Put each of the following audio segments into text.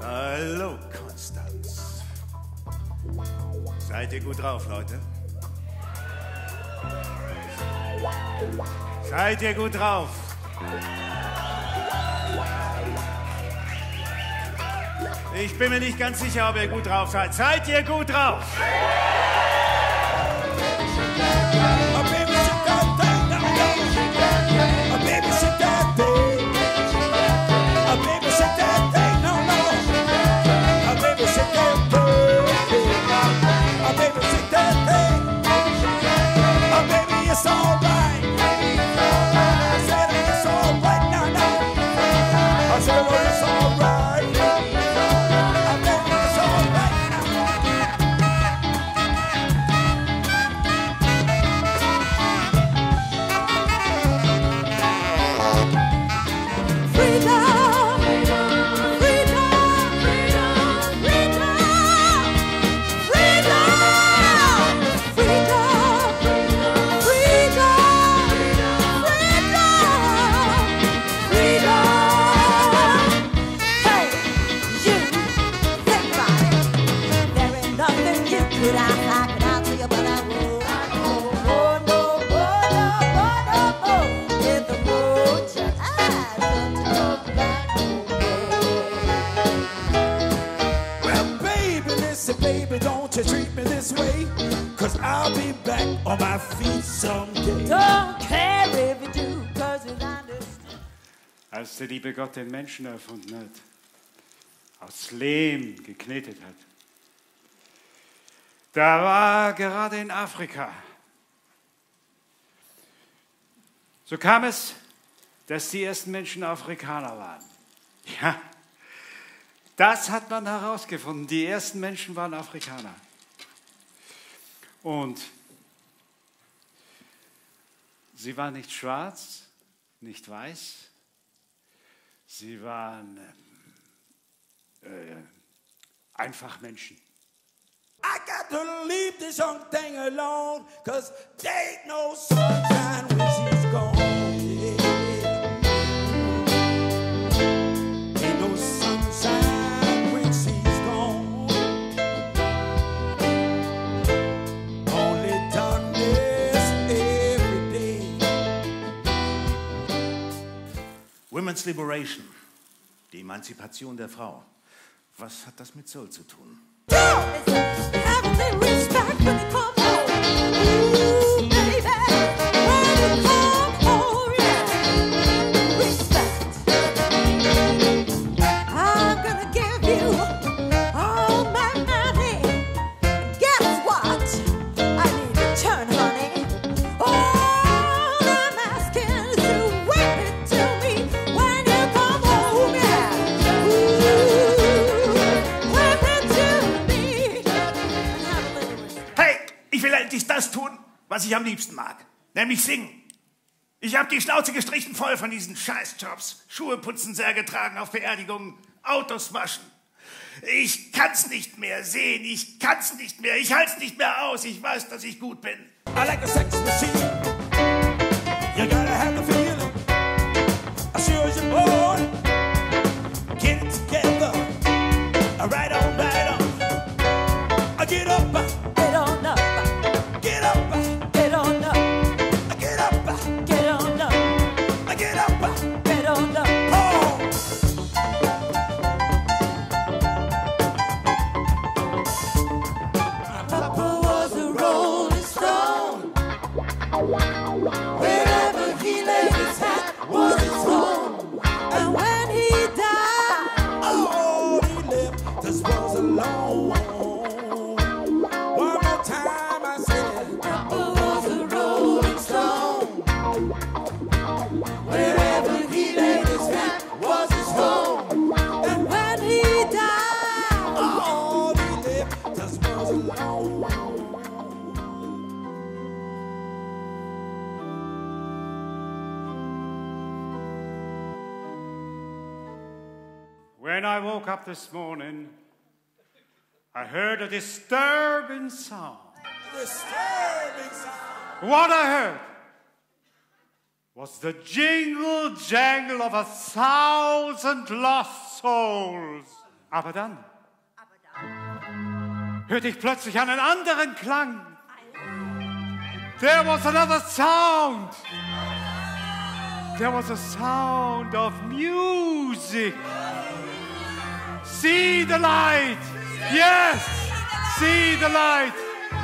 Hallo, Konstanz. Seid ihr gut drauf, Leute? Seid ihr gut drauf? Ich bin mir nicht ganz sicher, ob ihr gut drauf seid. Seid ihr gut drauf? Well, baby, listen, baby, don't you treat me this way. Cause I'll be back on my feet someday. Don't care if you do, cause it understand. Als der liebe Gott den Menschen erfunden hat, aus Lehm geknetet hat, da war er gerade in Afrika. So kam es, dass die ersten Menschen Afrikaner waren. Ja, das hat man herausgefunden. Die ersten Menschen waren Afrikaner. Und sie waren nicht schwarz, nicht weiß, sie waren äh, einfach Menschen. I got to leave this young thing alone. Cause ain't no sunshine when she's Women's Liberation, die Emanzipation der Frau. Was hat das mit Soul zu tun? Was ich am liebsten mag. Nämlich singen. Ich habe die Schnauze gestrichen voll von diesen Scheißjobs. Schuhe putzen, Särge tragen auf Beerdigungen, Autos waschen. Ich kann's nicht mehr sehen, ich kann's nicht mehr, ich halt's nicht mehr aus, ich weiß, dass ich gut bin. I like a sex machine. You gotta have the feeling. When I woke up this morning, I heard a disturbing sound. Disturbing sound. What I heard was the jingle jangle of a thousand lost souls. Aber dann hörte ich plötzlich einen anderen Klang. There was another sound. There was a sound of music. See the light. Yes. See the light.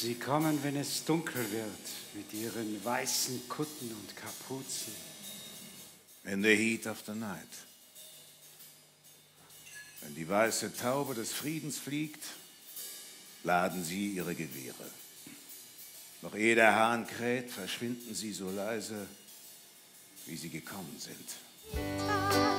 Sie kommen, wenn es dunkel wird, mit ihren weißen Kutten und Kapuzen. In the heat of the night. Wenn die weiße Taube des Friedens fliegt, laden sie ihre Gewehre. Noch ehe der Hahn kräht, verschwinden sie so leise, wie sie gekommen sind.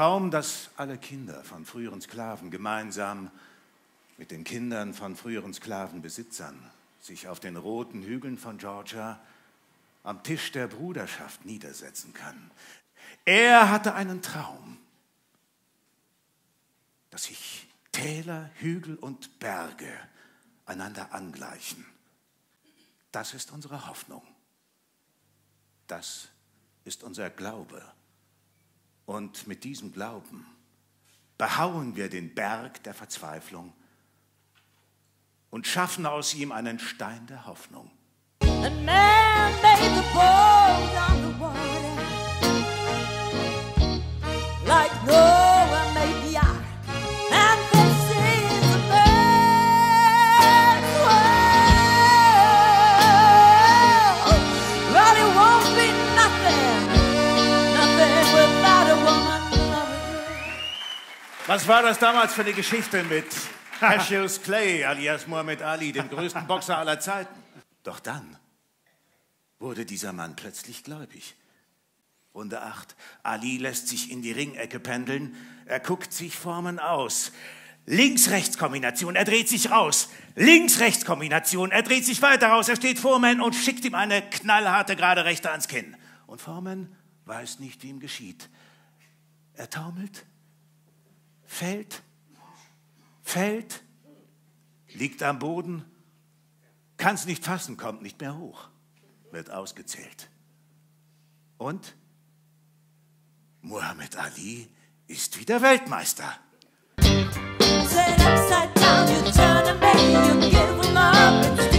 Traum, dass alle Kinder von früheren Sklaven gemeinsam mit den Kindern von früheren Sklavenbesitzern sich auf den roten Hügeln von Georgia am Tisch der Bruderschaft niedersetzen kann. Er hatte einen Traum, dass sich Täler, Hügel und Berge einander angleichen. Das ist unsere Hoffnung. Das ist unser Glaube. Und mit diesem Glauben behauen wir den Berg der Verzweiflung und schaffen aus ihm einen Stein der Hoffnung. And man made the boat on the water Was war das damals für eine Geschichte mit Cassius Clay alias Muhammad Ali, dem größten Boxer aller Zeiten? Doch dann wurde dieser Mann plötzlich gläubig. Runde 8. Ali lässt sich in die Ringecke pendeln. Er guckt sich Formen aus. Links-Rechts-Kombination, er dreht sich raus. Links-Rechts-Kombination, er dreht sich weiter raus. Er steht vor Foreman und schickt ihm eine knallharte gerade Rechte ans Kinn. Und Foreman weiß nicht, wie ihm geschieht. Er taumelt, fällt, fällt, liegt am Boden, kann es nicht fassen, kommt nicht mehr hoch, wird ausgezählt. Und Muhammad Ali ist wieder Weltmeister. Set upside down, you turn and make you give them up.